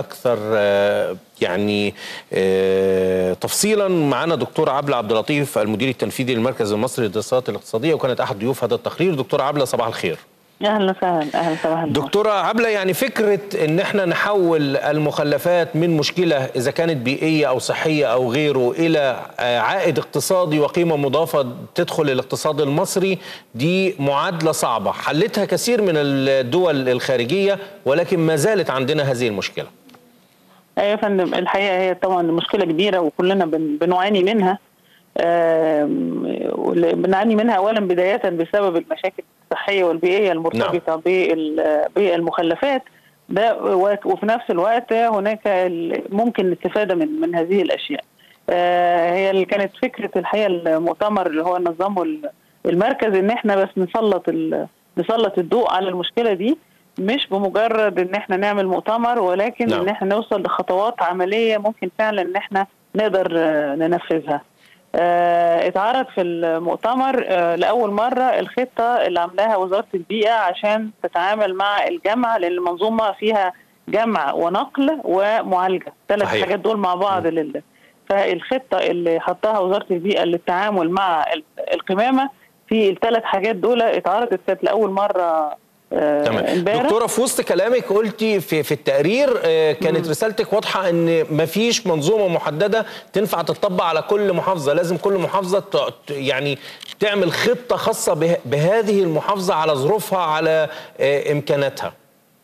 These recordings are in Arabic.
أكثر آه، يعني آه، تفصيلا معنا دكتور عبلة عبد اللطيف المدير التنفيذي للمركز المصري للدراسات الاقتصادية وكانت أحد ضيوف هذا التقرير. دكتور عبلة صباح الخير. أهلا وسهلا أهلا صباح النور. دكتورة عبلة يعني فكرة إن إحنا نحول المخلفات من مشكلة إذا كانت بيئية أو صحية أو غيره إلى آه، عائد اقتصادي وقيمة مضافة تدخل الاقتصاد المصري دي معادلة صعبة. حلتها كثير من الدول الخارجية ولكن ما زالت عندنا هذه المشكلة. أيوه يا فندم الحقيقة هي طبعا مشكلة كبيرة وكلنا بن- بنعاني منها. بنعاني منها اولا بداية بسبب المشاكل الصحية والبيئية المرتبطة بال- بالمخلفات ده وفي نفس الوقت هناك ممكن الاستفادة من من هذه الأشياء. آه، هي اللي كانت فكرة الحقيقة المؤتمر اللي هو نظمه ال- المركز إن إحنا بس نسلط نسلط الضوء على المشكلة دي. مش بمجرد إن إحنا نعمل مؤتمر ولكن نعم. إن إحنا نوصل لخطوات عملية ممكن فعلا إن إحنا نقدر آه، ننفذها. آه، اتعرض في المؤتمر آه، لأول مرة الخطة اللي عاملاها وزارة البيئة عشان تتعامل مع الجمع لأن المنظومه فيها جمع ونقل ومعالجة ثلاث. حاجات دول مع بعض لل فالخطة اللي حطها وزارة البيئة للتعامل مع ال- القمامة في الثلاث حاجات دول اتعرضت كانت لأول مرة تمام. امبارح. دكتورة في وسط كلامك قلتي في في التقرير آه، كانت رسالتك واضحة إن مفيش منظومة محددة تنفع تطبق على كل محافظة. لازم كل محافظة يعني تعمل خطة خاصة به- بهذه المحافظة على ظروفها على آه، إمكاناتها.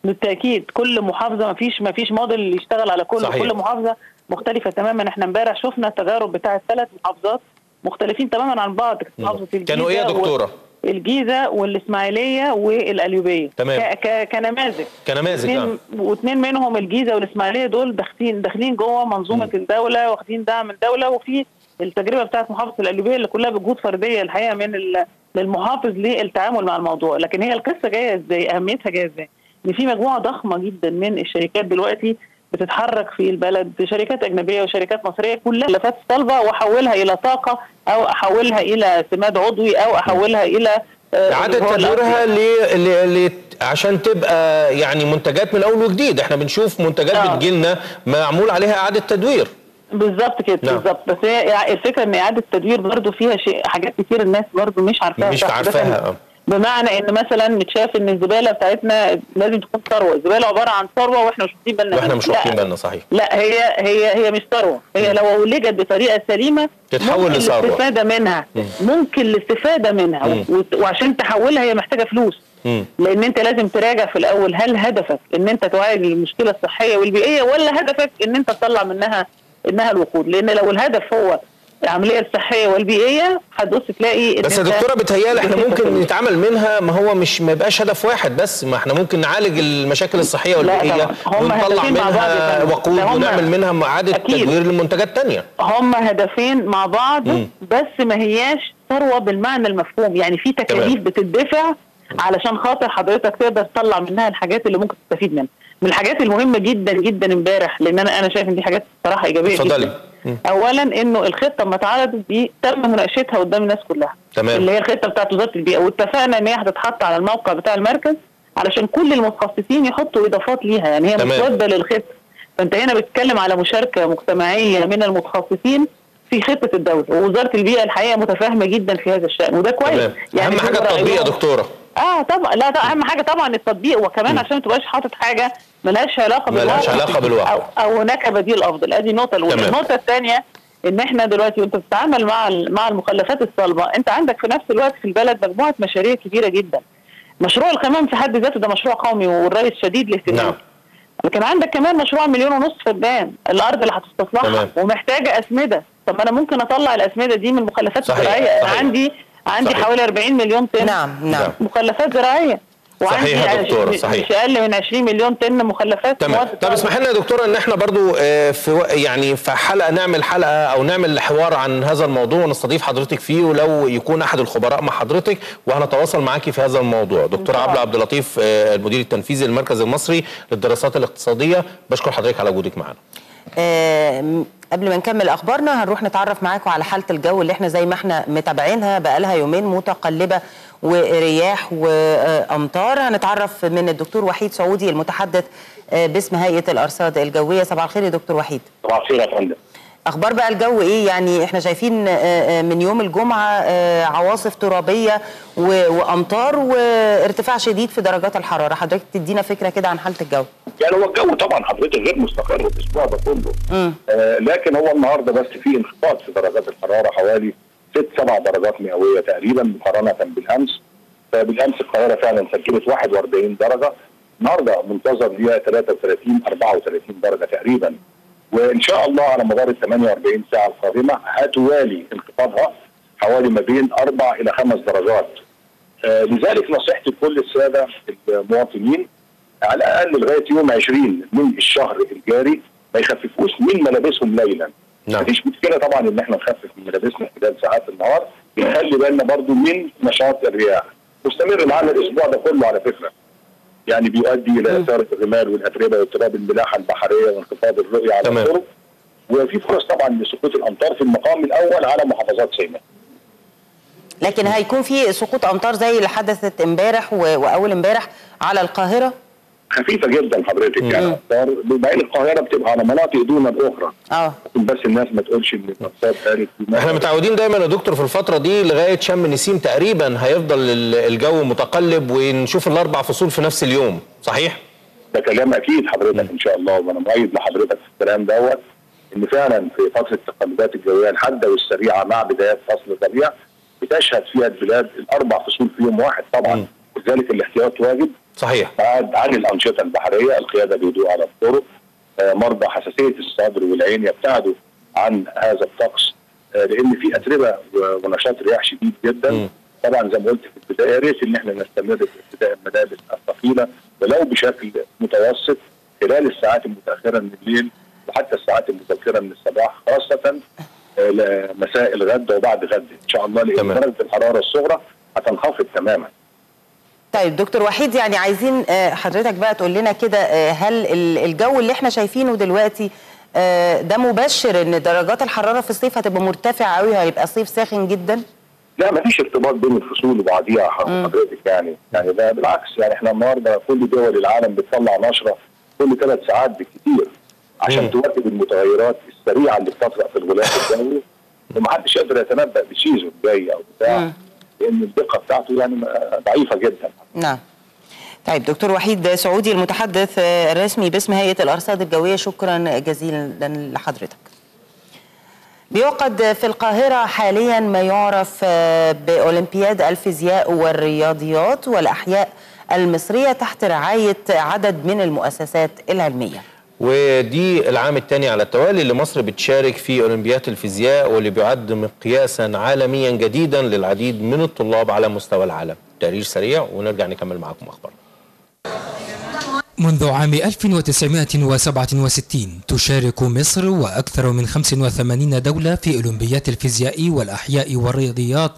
بالتأكيد. كل محافظة ما فيش ما فيش موديل يشتغل على كل صحيح. كل محافظة مختلفة تماما. إحنا امبارح شفنا التجارب بتاعه ثلاث محافظات مختلفين تماما عن بعض. محافظه كانوا إيه يا و- دكتورة؟ الجيزة والإسماعيلية والقليوبيه تمام. كنماذج. كنماذج آه. واثنين منهم الجيزة والإسماعيلية دول داخلين داخلين جوه منظومة الدولة واخدين دعم من الدولة وفي التجربة بتاعت محافظة القليوبيه اللي كلها بجهود فردية الحقيقة من للمحافظ للتعامل مع الموضوع. لكن هي القصة جاية إزاي؟ أهميتها جاية إزاي؟ إن في مجموعة ضخمة جدا من الشركات دلوقتي بتتحرك في البلد شركات أجنبية وشركات مصرية كلها مخلفات صلبه وأحولها إلى طاقة أو أحولها إلى سماد عضوي أو أحولها إلى آه، هو تدويرها ل... ل... ل... عشان تبقى يعني منتجات من أول وجديد إحنا بنشوف منتجات آه. بتجيلنا معمول عليها إعادة تدوير بالظبط كده نعم. بالظبط بس هي الفكرة إن إعادة التدوير برضو فيها شيء حاجات كتير الناس برضو مش عارفاها مش. عارفاها. بمعنى إن مثلا متشاف إن الزبالة بتاعتنا لازم تكون ثروة. الزبالة عبارة عن ثروة وإحنا مش واخدين بالنا وإحنا. مش واخدين بالنا صحيح. لا هي هي هي مش ثروة. هي لو ولجت بطريقة سليمة تتحول ممكن لثروة. الاستفادة منها. ممكن الاستفادة منها. وعشان تحولها هي محتاجة فلوس. لأن أنت لازم تراجع في الأول هل هدفك إن أنت تعالج المشكلة الصحية والبيئية ولا هدفك إن أنت تطلع منها انها الوقود؟ لأن لو الهدف هو العملية الصحية والبيئية هتبص تلاقي بس يا دكتورة بتهيالي إحنا. ممكن نتعامل منها ما هو مش ما يبقاش هدف واحد بس ما إحنا ممكن نعالج المشاكل الصحية والبيئية ونطلع هدفين مع بعض يا منها. وقود ونعمل منها إعادة. تدوير لمنتجات تانية هم هدفين مع بعض مم. بس ما هياش ثروة بالمعنى المفهوم يعني في تكاليف. بتدفع علشان خاطر حضرتك تقدر تطلع منها الحاجات اللي ممكن تستفيد منها من الحاجات المهمة جدا جدا امبارح لأن أنا أنا شايف إن دي حاجات صراحة إيجابية اتفضلي. اولا إنه الخطة لما اتعرضت دي تم مناقشتها قدام الناس كلها. تمام. اللي هي الخطة بتاعت وزارة البيئة. واتفقنا إن هي هتتحط على الموقع بتاع المركز علشان كل المتخصصين يحطوا إضافات ليها. يعني هي. مسوده للخطة. فأنت هنا بتتكلم على مشاركة مجتمعية من المتخصصين في خطة الدولة. ووزارة البيئة الحقيقة متفاهمة جدا في هذا الشأن. وده كويس. تمام. أهم في حاجة التطبيق يا دكتورة. آه طبعا. لا طبعا. أهم حاجة طبعا التطبيق. وكمان عشان ما تبقاش حاطط حاجة ملهاش علاقة ملهاش علاقة بالواقع. أو, أو هناك بديل افضل أدي النقطه الأولى تمام. النقطة الثانية إن إحنا دلوقتي وأنت بتتعامل مع ال- مع المخلفات الصلبة أنت عندك في نفس الوقت في البلد مجموعة مشاريع كبيرة جدا مشروع القمام في حد ذاته ده مشروع قومي والرئيس شديد الاهتمام نعم. لكن عندك كمان مشروع مليون ونص فدان الأرض اللي هتستصلحها تمام. ومحتاجة أسمدة طب أنا ممكن أطلع الأسمدة دي من مخلفات صحيح، زراعية أنا. عندي عندي صحيح. حوالي 40 مليون طن نعم نعم مخلفات زراعية صحيح يا دكتورة، مش- صحيح. مش أقل من 20 مليون طن مخلفات تمام طب. اسمح لنا يا دكتورة إن إحنا برضو آه، في يعني في حلقة نعمل حلقة أو نعمل حوار عن هذا الموضوع ونستضيف حضرتك فيه ولو يكون أحد الخبراء مع حضرتك وهنتواصل معاكي في هذا الموضوع دكتورة طبعا. عبلة عبد اللطيف آه، المدير التنفيذي للمركز المصري للدراسات الاقتصادية بشكر حضرتك على وجودك معنا قبل ما نكمل أخبارنا هنروح نتعرف معاكم على حالة الجو اللي إحنا زي ما إحنا متابعينها. بقالها يومين متقلبة ورياح وأمطار. هنتعرف من الدكتور وحيد سعودي المتحدث آه، باسم هيئة الأرصاد الجوية. صباح الخير يا دكتور وحيد. صباح الخير يا فندم. أخبار بقى الجو إيه؟ يعني إحنا شايفين آه، آه، من يوم الجمعة آه، عواصف ترابية وأمطار وارتفاع شديد في درجات الحرارة. حضرتك تدينا فكرة كده عن حالة الجو. يعني هو الجو طبعا حضرتك غير مستقر الأسبوع ده كله. آه لكن هو النهارده بس في انخفاض في درجات الحرارة حوالي ست سبع درجات مئوية تقريبا مقارنة بالأمس. فبالأمس القاهرة فعلا سجلت 41 درجة. النهارده منتظر ليها 33 34 درجة تقريبا. وإن شاء الله على مدار ال 48 ساعة القادمة هتوالي انخفاضها حوالي ما بين أربع إلى خمس درجات. آه لذلك نصيحتي لكل السادة المواطنين على الأقل لغاية يوم 20 من الشهر الجاري ما يخففوش من ملابسهم ليلا. نعم. مفيش مشكلة طبعا إن إحنا نخفف من ملابسنا خلال ساعات النهار بنخلي بالنا برضو من نشاط الرياح. مستمر معانا الأسبوع ده كله على فكرة. يعني بيؤدي إلى إثارة الرمال والأتربة واضطراب الملاحة البحرية وانخفاض الرؤية على تمام. الطرق. وفي فرص طبعا لسقوط الأمطار في المقام الأول على محافظات سيناء. لكن هيكون في سقوط أمطار زي اللي حدثت امبارح وأول امبارح على القاهرة خفيفة جدا حضرتك. يعني بين القاهرة بتبقى على مناطق دون الأخرى. آه. بس الناس ما تقولش إن الامطار كانت في إحنا متعودين دايما يا دكتور في الفترة دي لغاية شم نسيم تقريبا هيفضل ال- الجو متقلب ونشوف الأربع فصول في نفس اليوم صحيح؟ ده كلام أكيد حضرتك إن شاء الله وأنا مؤيد لحضرتك في الكلام دوت إن فعلا في فترة التقلبات الجوية الحادة والسريعة مع بدايات فصل الربيع بتشهد فيها البلاد الأربع فصول في يوم واحد طبعا لذلك الاحتياط واجب. صحيح عن الأنشطة البحرية القيادة بهدوء على الطرق آه، مرضى حساسية الصدر والعين يبتعدوا عن هذا الطقس آه، لأن في أتربة ونشاط رياح شديد جدا مم. طبعا زي ما قلت في البداية يا ريت إن إحنا نستمر في ارتداء الملابس الثقيلة ولو بشكل متوسط خلال الساعات المتأخرة من الليل وحتى الساعات المبكره من الصباح خاصة آه، مساء الغد وبعد غد إن شاء الله لأن. درجة الحرارة الصغرى هتنخفض تماما طيب دكتور وحيد يعني عايزين آه، حضرتك بقى تقول لنا كده آه، هل ال- الجو اللي إحنا شايفينه دلوقتي آه، ده مبشر إن درجات الحرارة في الصيف هتبقى مرتفعة قوي هيبقى صيف ساخن جدا لا ما فيش ارتباط بين الفصول وبعضيها حضرتك يعني يعني ده بالعكس يعني إحنا النهارده كل دول العالم بتطلع نشرة كل ثلاث ساعات بالكثير عشان. تواكب المتغيرات السريعة اللي بتطرأ في الغلاف الجوي ومحدش يقدر يتنبأ بسيزون جاي أو بتاع. لأن الدقة بتاعته يعني ضعيفة جدا. نعم. طيب دكتور وحيد سعودي المتحدث الرسمي باسم هيئة الأرصاد الجوية شكرا جزيلا لحضرتك. بيعقد في القاهرة حاليا ما يعرف بأولمبياد الفيزياء والرياضيات والأحياء المصرية تحت رعاية عدد من المؤسسات العلمية. ودي العام الثاني على التوالي اللي مصر بتشارك في اولمبياد الفيزياء واللي بيعد مقياسا عالميا جديدا للعديد من الطلاب على مستوى العالم. تقرير سريع ونرجع نكمل معاكم أخبار. منذ عام 1967 تشارك مصر وأكثر من 85 دولة في أولمبيات الفيزياء والأحياء والرياضيات.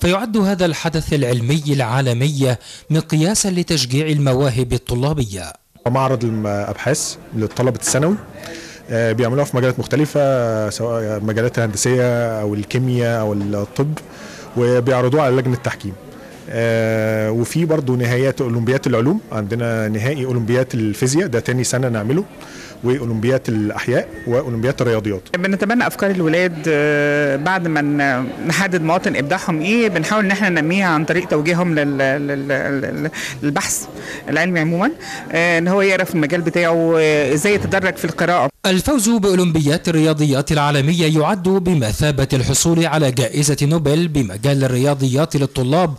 فيعد هذا الحدث العلمي العالمي مقياسا لتشجيع المواهب الطلابية. معرض الأبحاث للطلبة الثانوي آه، بيعملوها في مجالات مختلفة سواء المجالات الهندسية أو الكيمياء أو الطب وبيعرضوها على لجنة التحكيم. آه، وفي برضو نهايات أولمبيات العلوم عندنا نهائي أولمبيات الفيزياء ده تاني سنة نعمله. وأولمبيات الأحياء وأولمبيات الرياضيات. بنتبنى أفكار الولاد آه، بعد ما نحدد مواطن إبداعهم إيه بنحاول إن إحنا ننميها عن طريق توجيههم لل- لل- لل- للبحث العلمي عموما آه، إن هو يقرأ في المجال بتاعه آه، إزاي يتدرج في القراءة. الفوز بأولمبيات الرياضيات العالمية يعد بمثابة الحصول على جائزة نوبل بمجال الرياضيات للطلاب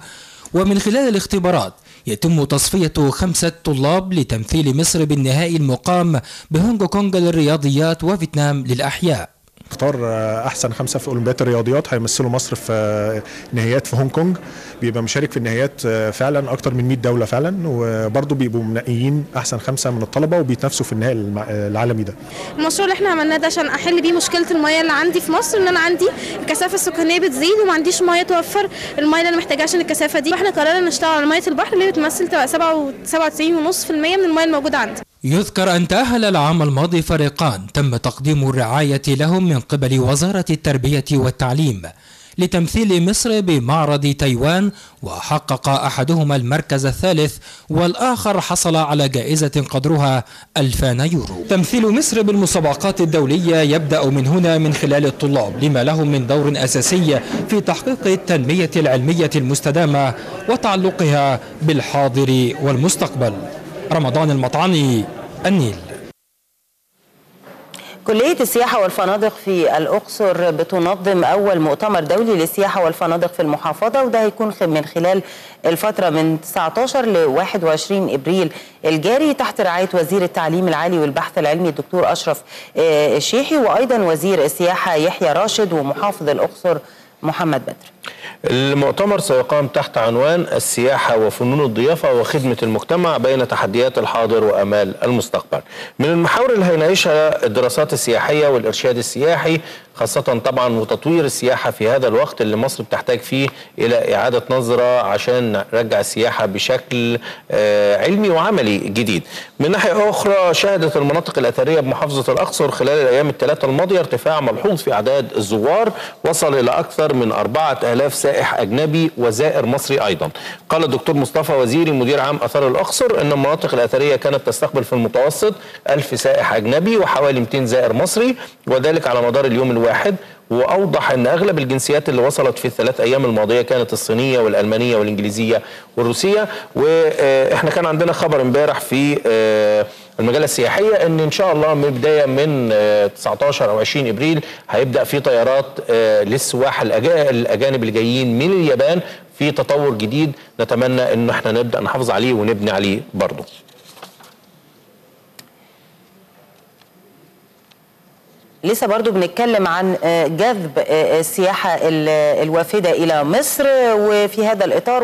ومن خلال الاختبارات يتم تصفية خمسة طلاب لتمثيل مصر بالنهائي المقام بهونج كونج للرياضيات وفيتنام للأحياء. اختار آه، أحسن خمسة في اولمبياد الرياضيات هيمثلوا مصر في آه، نهائيات في هونج كونج. بيبقى مشارك في النهائيات آه، فعلا أكتر من 100 دولة فعلا. وبرضه بيبقوا منقيين أحسن خمسة من الطلبة وبيتنافسوا في النهائي الم- العالمي ده. المشروع اللي إحنا عملناه ده عشان أحل بيه مشكلة الميه اللي عندي في مصر إن أنا عندي الكثافة السكانية بتزيد وما عنديش ميه توفر الميه اللي أنا محتاجاها عشان الكثافة دي. وإحنا قررنا نشتغل على ميه البحر اللي بتمثل تبقى 97.5% من الميه الموجودة عندي. يذكر أن تأهل العام الماضي فريقان تم تقديم الرعاية لهم من قبل وزارة التربية والتعليم لتمثيل مصر بمعرض تايوان وحقق أحدهما المركز الثالث والآخر حصل على جائزة قدرها 2000 يورو. تمثيل مصر بالمسابقات الدولية يبدأ من هنا من خلال الطلاب لما لهم من دور أساسي في تحقيق التنمية العلمية المستدامة وتعلقها بالحاضر والمستقبل. رمضان المطعني النيل. كلية السياحة والفنادق في الأقصر بتنظم أول مؤتمر دولي للسياحة والفنادق في المحافظة وده هيكون من خلال الفترة من 19 ل 21 إبريل الجاري تحت رعاية وزير التعليم العالي والبحث العلمي الدكتور أشرف الشيحي وأيضا وزير السياحة يحيى راشد ومحافظ الأقصر محمد بدر. المؤتمر سيقام تحت عنوان السياحة وفنون الضيافة وخدمة المجتمع بين تحديات الحاضر وأمال المستقبل. من المحاور اللي هيناقشها الدراسات السياحية والإرشاد السياحي خاصة طبعا وتطوير السياحة في هذا الوقت اللي مصر بتحتاج فيه إلى إعادة نظرة عشان نرجع السياحة بشكل علمي وعملي جديد. من ناحية أخرى شهدت المناطق الأثرية بمحافظة الأقصر خلال الأيام الثلاثة الماضية ارتفاع ملحوظ في أعداد الزوار وصل إلى أكثر من 4000 سائح أجنبي وزائر مصري أيضا. قال الدكتور مصطفى وزيري مدير عام أثار الأقصر أن المناطق الأثرية كانت تستقبل في المتوسط 1000 سائح أجنبي وحوالي 200 زائر مصري وذلك على مدار اليوم الواحد. وأوضح إن أغلب الجنسيات اللي وصلت في الثلاث أيام الماضية كانت الصينية والألمانية والإنجليزية والروسية. وإحنا كان عندنا خبر امبارح في المجلة السياحية إن إن شاء الله من بدايه من 19 أو 20 إبريل هيبدأ في طيارات للسواح الأجانب اللي جايين من اليابان في تطور جديد نتمنى إن إحنا نبدأ نحافظ عليه ونبني عليه برضه. لسه برضو بنتكلم عن جذب السياحة الوافدة إلى مصر وفي هذا الإطار